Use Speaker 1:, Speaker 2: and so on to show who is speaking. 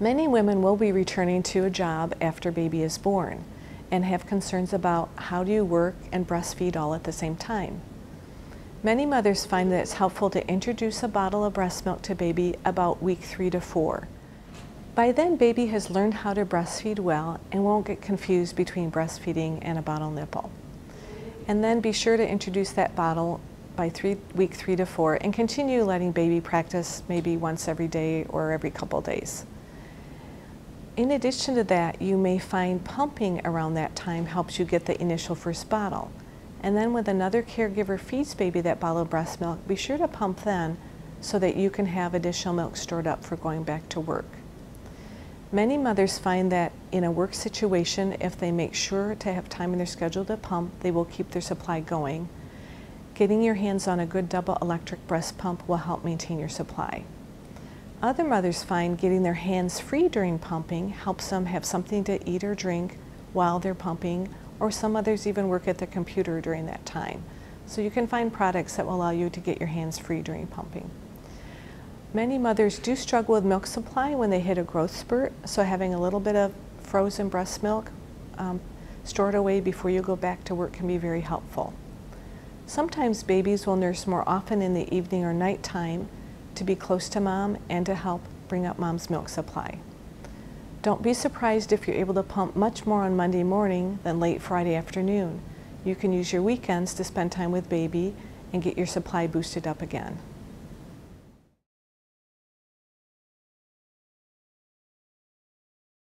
Speaker 1: Many women will be returning to a job after baby is born and have concerns about how do you work and breastfeed all at the same time. Many mothers find that it's helpful to introduce a bottle of breast milk to baby about week three to four. By then, baby has learned how to breastfeed well and won't get confused between breastfeeding and a bottle nipple. And then be sure to introduce that bottle by three, week three to four and continue letting baby practice maybe once every day or every couple days. In addition to that, you may find pumping around that time helps you get the initial first bottle. And then when another caregiver feeds baby that bottle of breast milk, be sure to pump then so that you can have additional milk stored up for going back to work. Many mothers find that in a work situation, if they make sure to have time in their schedule to pump, they will keep their supply going. Getting your hands on a good double electric breast pump will help maintain your supply. Other mothers find getting their hands free during pumping helps them have something to eat or drink while they're pumping, or some others even work at the computer during that time. So you can find products that will allow you to get your hands free during pumping. Many mothers do struggle with milk supply when they hit a growth spurt, so having a little bit of frozen breast milk um, stored away before you go back to work can be very helpful. Sometimes babies will nurse more often in the evening or nighttime to be close to mom and to help bring up mom's milk supply. Don't be surprised if you're able to pump much more on Monday morning than late Friday afternoon. You can use your weekends to spend time with baby and get your supply boosted up again.